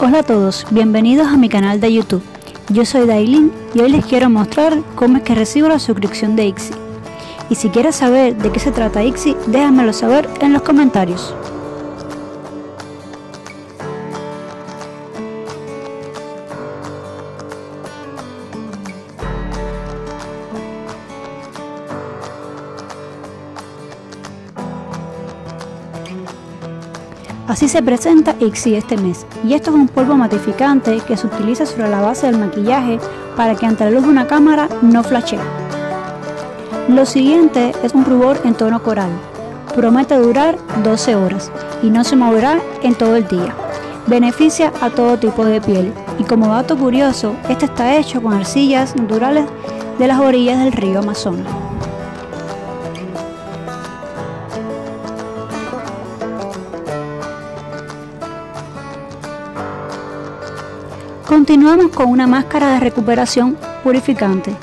Hola a todos, bienvenidos a mi canal de YouTube. Yo soy Dailin y hoy les quiero mostrar cómo es que recibo la suscripción de IXI. Y si quieres saber de qué se trata IXI, déjamelo saber en los comentarios. Así se presenta IXI este mes, y esto es un polvo matificante que se utiliza sobre la base del maquillaje para que ante la luz de una cámara no flashee. Lo siguiente es un rubor en tono coral. Promete durar 12 horas y no se moverá en todo el día. Beneficia a todo tipo de piel y como dato curioso, este está hecho con arcillas naturales de las orillas del río Amazonas. Continuamos con una máscara de recuperación purificante.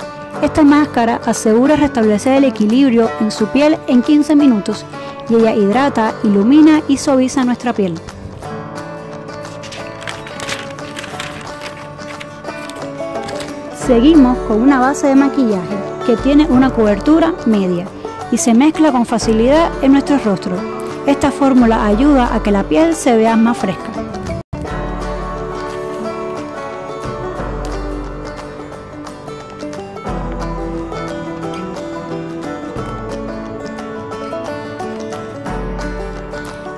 Esta máscara asegura restablecer el equilibrio en su piel en 15 minutos y ella hidrata, ilumina y suaviza nuestra piel. Seguimos con una base de maquillaje que tiene una cobertura media y se mezcla con facilidad en nuestro rostro. Esta fórmula ayuda a que la piel se vea más fresca.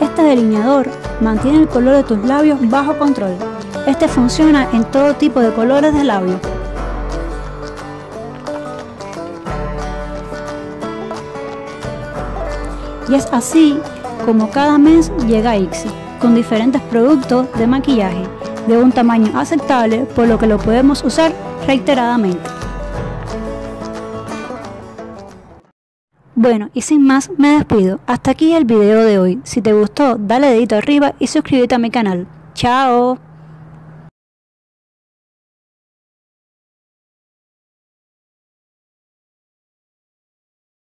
Este delineador mantiene el color de tus labios bajo control. Este funciona en todo tipo de colores de labio. Y es así como cada mes llega IXI, con diferentes productos de maquillaje de un tamaño aceptable, por lo que lo podemos usar reiteradamente. Bueno, y sin más, me despido. Hasta aquí el video de hoy. Si te gustó, dale dedito arriba y suscríbete a mi canal. ¡Chao!